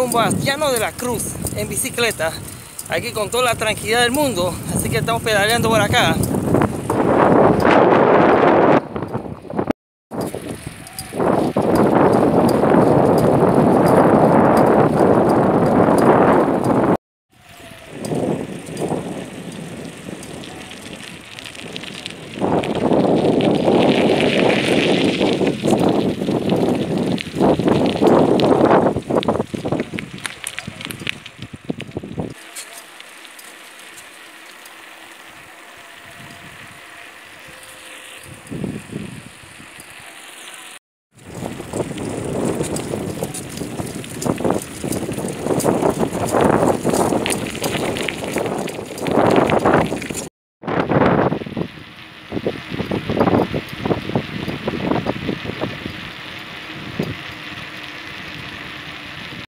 rumbo a Llano de la Cruz en bicicleta. Aquí con toda la tranquilidad del mundo. Así que estamos pedaleando por acá.